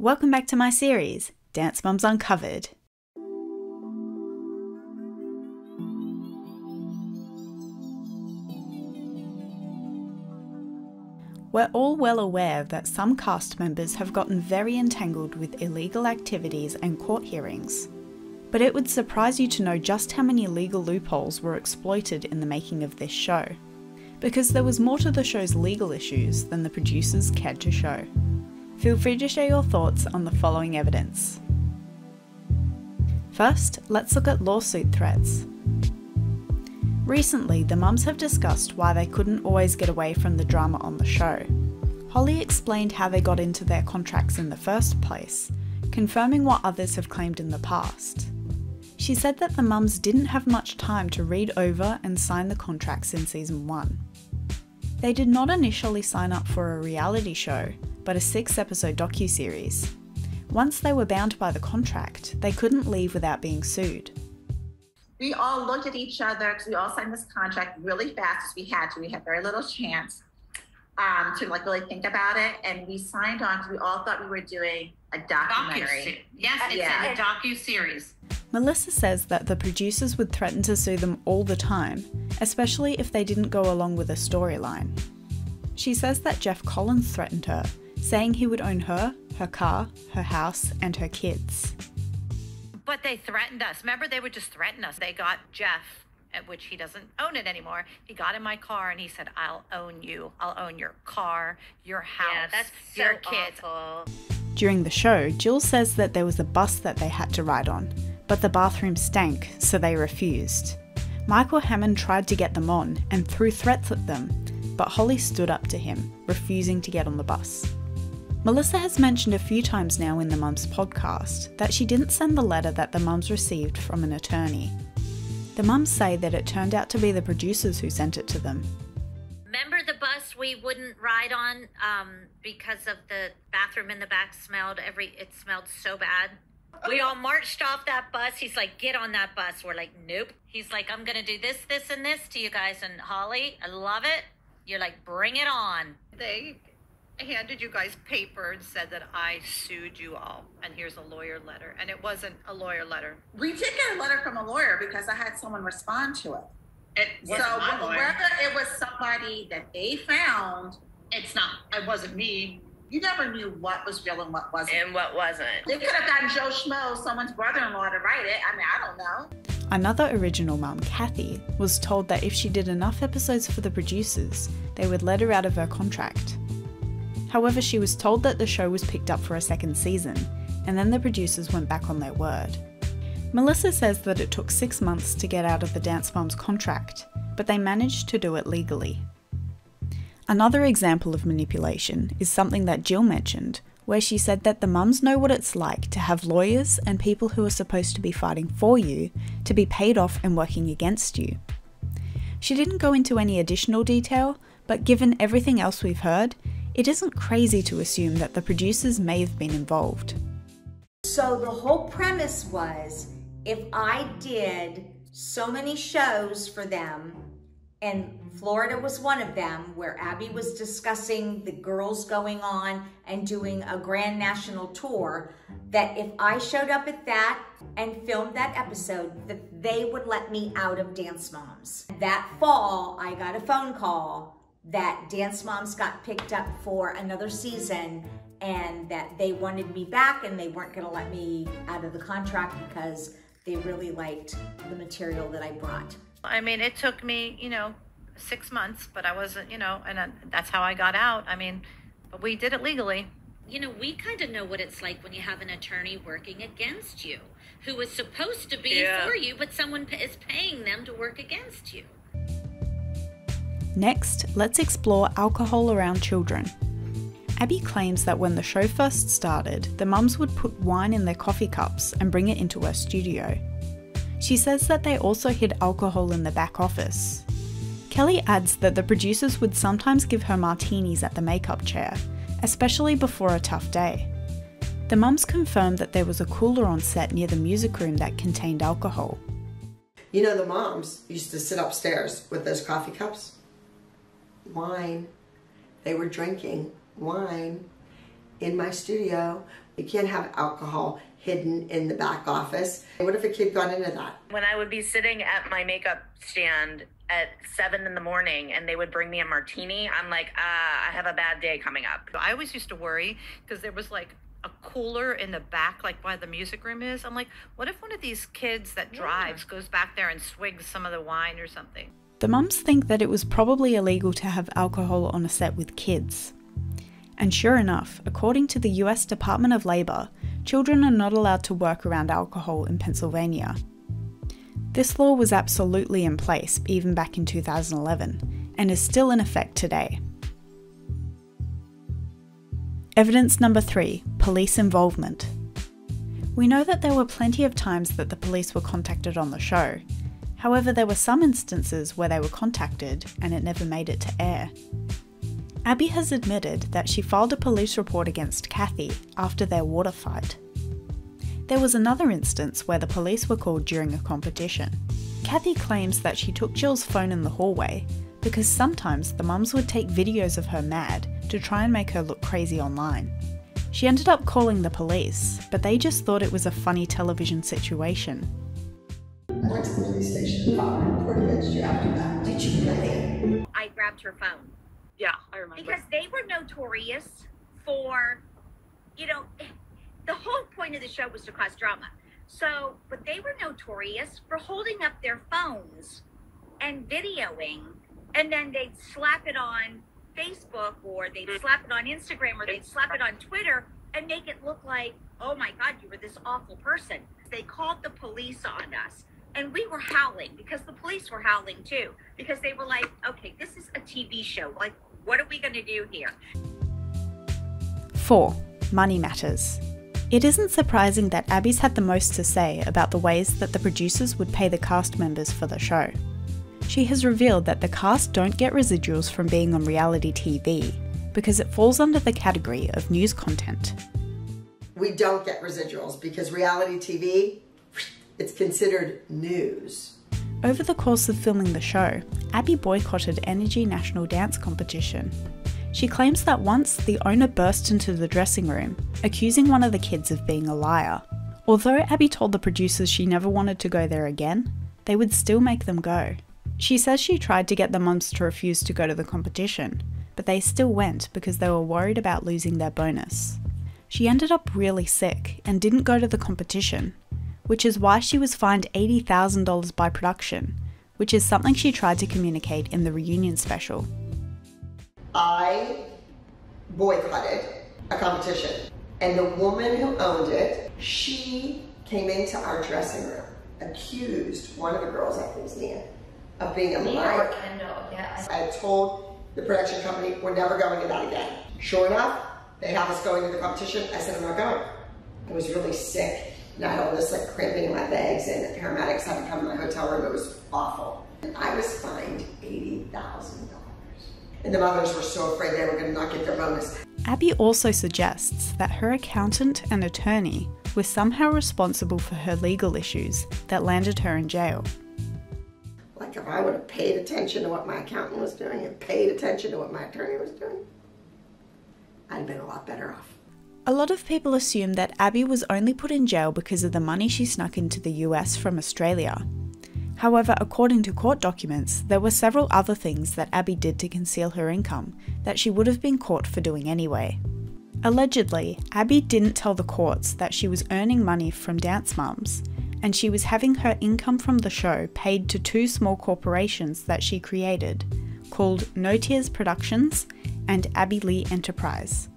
Welcome back to my series, Dance Mums Uncovered. We're all well aware that some cast members have gotten very entangled with illegal activities and court hearings. But it would surprise you to know just how many legal loopholes were exploited in the making of this show. Because there was more to the show's legal issues than the producers cared to show. Feel free to share your thoughts on the following evidence. First, let's look at lawsuit threats. Recently, the mums have discussed why they couldn't always get away from the drama on the show. Holly explained how they got into their contracts in the first place, confirming what others have claimed in the past. She said that the mums didn't have much time to read over and sign the contracts in season 1. They did not initially sign up for a reality show, but a six episode docu-series. Once they were bound by the contract, they couldn't leave without being sued we all looked at each other because we all signed this contract really fast as we had to. We had very little chance um, to like really think about it, and we signed on because we all thought we were doing a documentary. Docu- yes, it's yeah. a docu series. Melissa says that the producers would threaten to sue them all the time, especially if they didn't go along with a storyline. She says that Jeff Collins threatened her, saying he would own her, her car, her house, and her kids. But they threatened us. Remember, they would just threaten us. They got Jeff, at which he doesn't own it anymore. He got in my car and he said, "I'll own you. I'll own your car, your house, yeah, that's so your kids." Awful. During the show, Jill says that there was a bus that they had to ride on, but the bathroom stank, so they refused. Michael Hamon tried to get them on and threw threats at them, but Holly stood up to him, refusing to get on the bus. Melissa has mentioned a few times now in the Mums podcast that she didn't send the letter that the mums received from an attorney. The mums say that it turned out to be the producers who sent it to them. Remember the bus we wouldn't ride on um, because of the bathroom in the back smelled every it smelled so bad. We all marched off that bus. He's like, "Get on that bus." We're like, "Nope." He's like, "I'm gonna do this, this, and this to you guys." And Holly, I love it. You're like, "Bring it on." They handed you guys paper and said that I sued you all, and here's a lawyer letter. And it wasn't a lawyer letter. We did get a letter from a lawyer because I had someone respond to it. It so whether it was somebody that they found, it's not. It wasn't me. You never knew what was real and what wasn't. And what wasn't. They could have gotten Joe Schmo, someone's brother-in-law, to write it. I mean, I don't know. Another original mum, Cathy, was told that if she did enough episodes for the producers, they would let her out of her contract. However, she was told that the show was picked up for a second season, and then the producers went back on their word. Melissa says that it took six months to get out of the Dance Moms contract, but they managed to do it legally. Another example of manipulation is something that Jill mentioned, where she said that the mums know what it's like to have lawyers and people who are supposed to be fighting for you to be paid off and working against you. She didn't go into any additional detail, but given everything else we've heard, it isn't crazy to assume that the producers may have been involved. So the whole premise was if I did so many shows for them, and Florida was one of them, where Abby was discussing the girls going on and doing a grand national tour, that if I showed up at that and filmed that episode, that they would let me out of Dance Moms. That fall, I got a phone call that Dance Moms got picked up for another season and that they wanted me back and they weren't going to let me out of the contract because they really liked the material that I brought. I mean, it took me, you know, six months, but I wasn't, you know, and uh, that's how I got out. I mean, but we did it legally. You know, we kind of know what it's like when you have an attorney working against you, who is supposed to be yeah. for you, but someone is paying them to work against you. Next, let's explore alcohol around children. Abby claims that when the show first started, the mums would put wine in their coffee cups and bring it into her studio. She says that they also hid alcohol in the back office. Kelly adds that the producers would sometimes give her martinis at the makeup chair, especially before a tough day. The mums confirmed that there was a cooler on set near the music room that contained alcohol. You know, the moms used to sit upstairs with those coffee cups wine. They were drinking wine in my studio. You can't have alcohol hidden in the back office. What if a kid got into that? When I would be sitting at my makeup stand at seven in the morning and they would bring me a martini, I'm like, ah, I have a bad day coming up. I always used to worry because there was like a cooler in the back, like where the music room is. I'm like, what if one of these kids that drives goes back there and swigs some of the wine or something? The mums think that it was probably illegal to have alcohol on a set with kids. And sure enough, according to the US Department of Labor, children are not allowed to work around alcohol in Pennsylvania. This law was absolutely in place even back in 2011 and is still in effect today. Evidence number three police involvement. We know that there were plenty of times that the police were contacted on the show. However, there were some instances where they were contacted and it never made it to air. Abby has admitted that she filed a police report against Cathy after their water fight. There was another instance where the police were called during a competition. Cathy claims that she took Jill's phone in the hallway because sometimes the mums would take videos of her mad to try and make her look crazy online. She ended up calling the police, but they just thought it was a funny television situation. I went to the police station and filed a report against you after that. Did you really? I grabbed her phone Yeah, I remember. because they were notorious for, you know, the whole point of the show was to cause drama. So, but they were notorious for holding up their phones and videoing, and then they'd slap it on Facebook or they'd mm-hmm. slap it on Instagram or they'd slap it on Twitter and make it look like, oh my God, you were this awful person. They called the police on us. And we were howling because the police were howling too. Because they were like, okay, this is a TV show. Like, what are we going to do here? 4. Money matters. It isn't surprising that Abby's had the most to say about the ways that the producers would pay the cast members for the show. She has revealed that the cast don't get residuals from being on reality TV because it falls under the category of news content. We don't get residuals because reality TV, it's considered news. Over the course of filming the show, Abby boycotted Energy National Dance Competition. She claims that once the owner burst into the dressing room, accusing one of the kids of being a liar. Although Abby told the producers she never wanted to go there again, they would still make them go. She says she tried to get the mums to refuse to go to the competition, but they still went because they were worried about losing their bonus. She ended up really sick and didn't go to the competition, which is why she was fined $80,000 by production, which is something she tried to communicate in the reunion special. I boycotted a competition, and the woman who owned it, she came into our dressing room, accused one of the girls, I think it was Nia, of being a liar. Kendall, yes. I told the production company we're never going to that again. Sure enough, they have us going to the competition. I said I'm not going. I was really sick, I had all this like cramping in my legs, and the paramedics had to come to my hotel room. It was awful. And I was fined eighty thousand dollars. And the mothers were so afraid they were going to not get their bonus. Abby also suggests that her accountant and attorney were somehow responsible for her legal issues that landed her in jail. Like if I would have paid attention to what my accountant was doing and paid attention to what my attorney was doing, I'd have been a lot better off. A lot of people assume that Abby was only put in jail because of the money she snuck into the US from Australia. However, according to court documents, there were several other things that Abby did to conceal her income that she would have been caught for doing anyway. Allegedly, Abby didn't tell the courts that she was earning money from Dance Mums, and she was having her income from the show paid to two small corporations that she created, called No Tears Productions and Abby Lee Enterprise.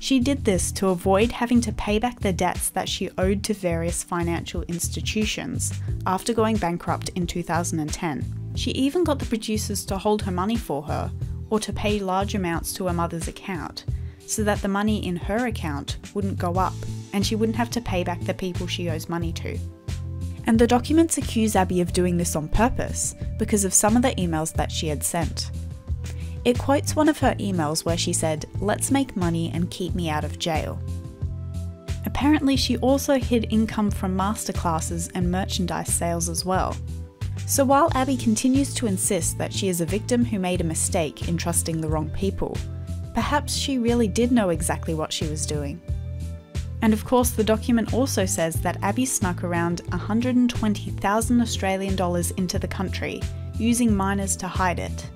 She did this to avoid having to pay back the debts that she owed to various financial institutions after going bankrupt in 2010. She even got the producers to hold her money for her or to pay large amounts to her mother's account so that the money in her account wouldn't go up and she wouldn't have to pay back the people she owes money to. And the documents accuse Abby of doing this on purpose because of some of the emails that she had sent. It quotes one of her emails where she said, Let's make money and keep me out of jail. Apparently, she also hid income from masterclasses and merchandise sales as well. So while Abby continues to insist that she is a victim who made a mistake in trusting the wrong people, Perhaps she really did know exactly what she was doing. And of course, the document also says that Abby snuck around 120,000 Australian dollars into the country, using minors to hide it.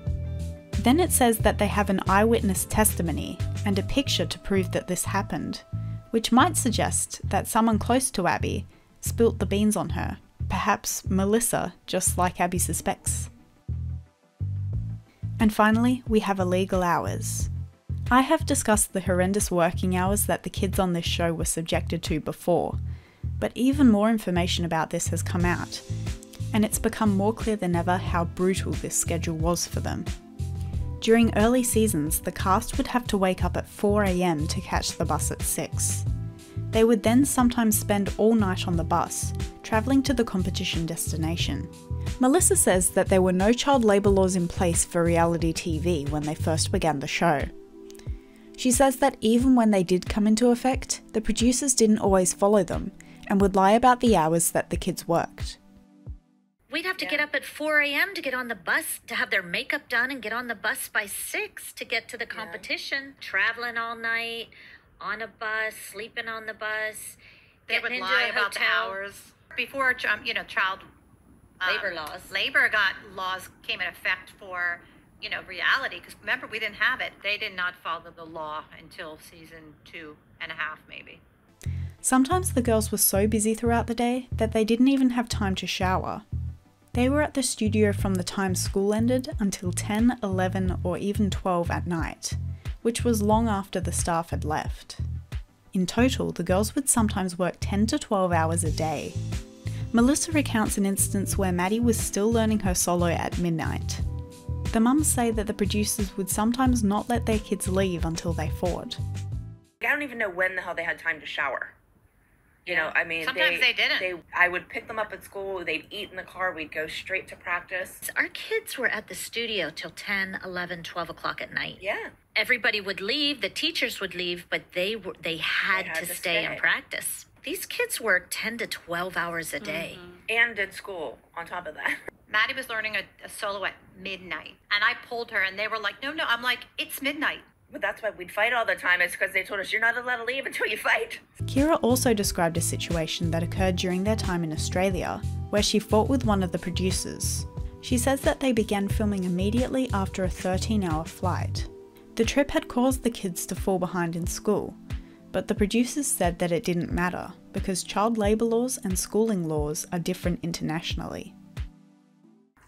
Then it says that they have an eyewitness testimony and a picture to prove that this happened, which might suggest that someone close to Abby spilt the beans on her, perhaps Melissa, just like Abby suspects. And finally, we have illegal hours. I have discussed the horrendous working hours that the kids on this show were subjected to before, but even more information about this has come out, and it's become more clear than ever how brutal this schedule was for them. During early seasons, the cast would have to wake up at 4am to catch the bus at 6. They would then sometimes spend all night on the bus, travelling to the competition destination. Melissa says that there were no child labour laws in place for reality TV when they first began the show. She says that even when they did come into effect, the producers didn't always follow them and would lie about the hours that the kids worked. We'd have to get up at 4 a.m. to get on the bus, to have their makeup done and get on the bus by 6 to get to the competition. Traveling all night, on a bus, sleeping on the bus. They would getting into lie a about the hours before, um, you know, child um, Labor laws. Labor got laws came in effect for, you know, reality. Because remember, we didn't have it. They did not follow the law until season two and a half, maybe. Sometimes the girls were so busy throughout the day that they didn't even have time to shower. They were at the studio from the time school ended until 10, 11, or even 12 at night, which was long after the staff had left. In total, the girls would sometimes work 10 to 12 hours a day. Melissa recounts an instance where Maddie was still learning her solo at midnight. The mums say that the producers would sometimes not let their kids leave until they fought. I don't even know when the hell they had time to shower. You know, I mean, Sometimes they didn't. They, I would pick them up at school. They'd eat in the car. We'd go straight to practice. Our kids were at the studio till 10, 11, 12 o'clock at night. Yeah. Everybody would leave, the teachers would leave, but they were they had, had to, to stay, and practice. These kids work 10 to 12 hours a day. Mm-hmm. And did school on top of that. Maddie was learning a, a solo at midnight, and I pulled her, and they were like, "No, no." I'm like, "It's midnight." But that's why we'd fight all the time. It's because they told us you're not allowed to leave until you fight. Kira also described a situation that occurred during their time in Australia, where she fought with one of the producers. She says that they began filming immediately after a 13 hour flight. The trip had caused the kids to fall behind in school, but the producers said that it didn't matter because child labour laws and schooling laws are different internationally.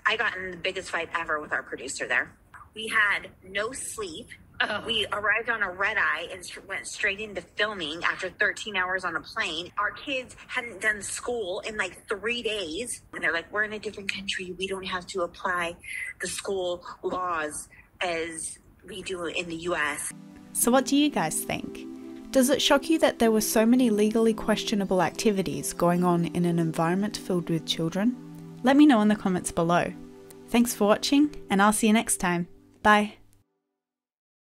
I got in the biggest fight ever with our producer there. We had no sleep. Oh. We arrived on a red eye and went straight into filming after 13 hours on a plane. Our kids hadn't done school in like three days. And they're like, we're in a different country. We don't have to apply the school laws as we do in the US. So, what do you guys think? Does it shock you that there were so many legally questionable activities going on in an environment filled with children? Let me know in the comments below. Thanks for watching, and I'll see you next time. Bye.